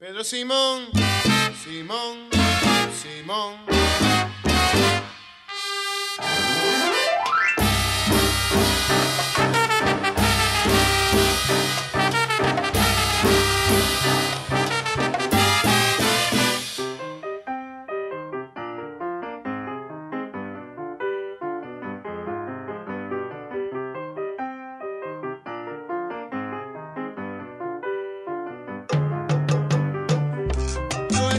Pedro Simón, Simón, Simón.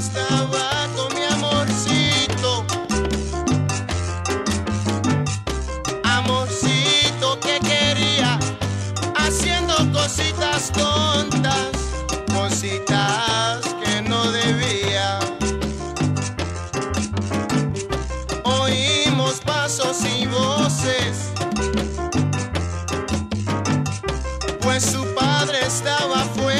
Estaba con mi amorcito, amorcito que quería, haciendo cositas tontas, cositas que no debía. Oímos pasos y voces, pues su padre estaba afuera.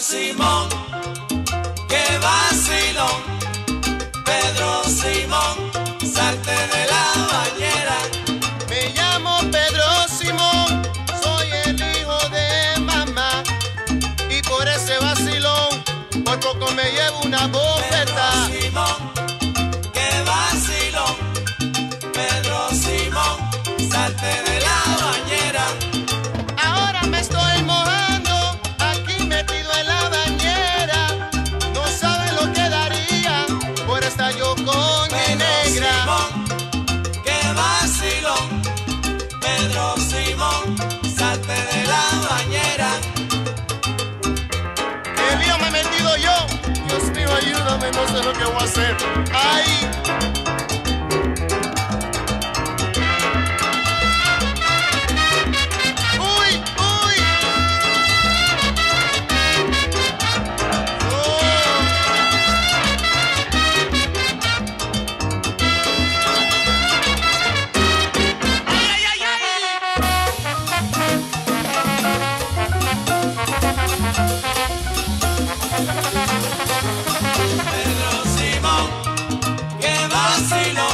Pedro Simón, qué vacilón. Pedro Simón, salte de la bañera. Me llamo Pedro Simón, soy el hijo de mamá. Y por ese vacilón, por poco me llevo una bofeta. Pedro Simón, qué vacilón. Pedro Simón, salte de você. Ai, Barcelona.